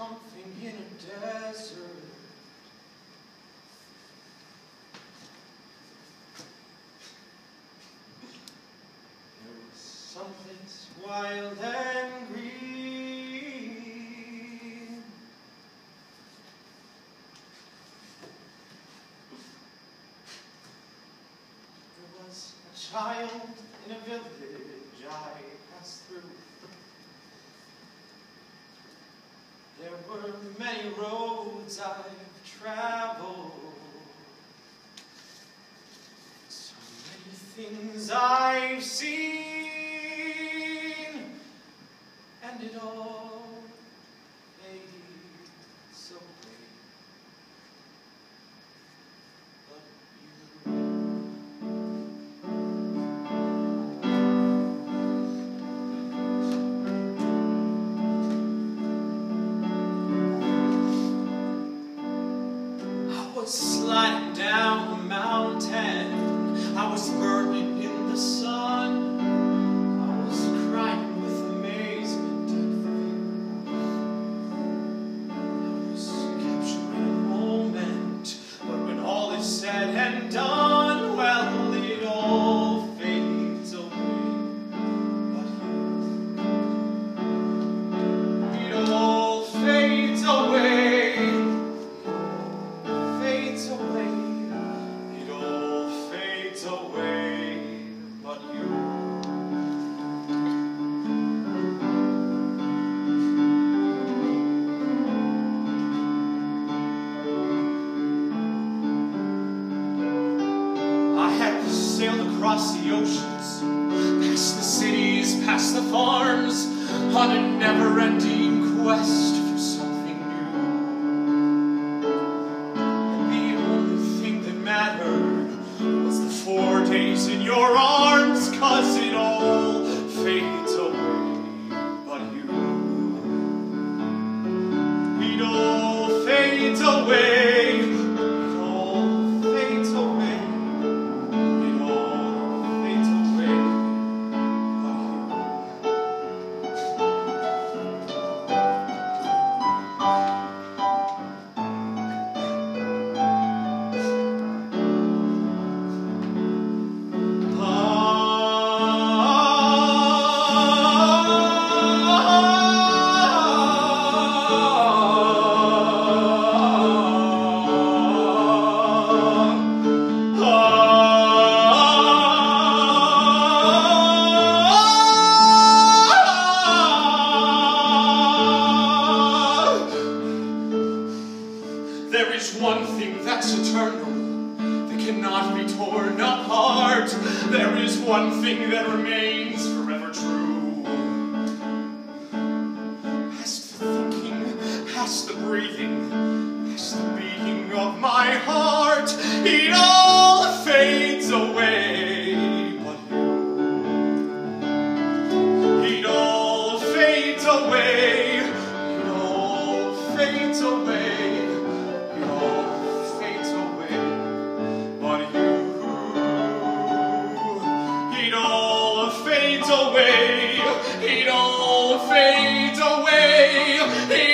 something in a desert. There was something wild and green. There was a child in a village I passed through. There were many roads I've traveled. So many things I've seen. Sailed across the oceans, past the cities, past the farms, on a never-ending quest for something new. The only thing that mattered was the four days in your arms, that's eternal, that cannot be torn apart. There is one thing that remains forever true. Past the thinking, past the breathing, past the beating of my heart, it all fades away. But you, it all fades away. It all fades away. away. It all fades away. It